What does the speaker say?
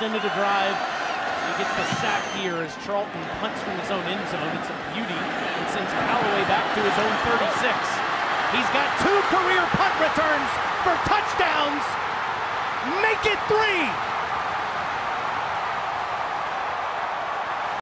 extended a drive. He gets the sack here as Charlton punts from his own end zone. It's a beauty and sends Callaway back to his own 36. He's got two career punt returns for touchdowns. Make it three.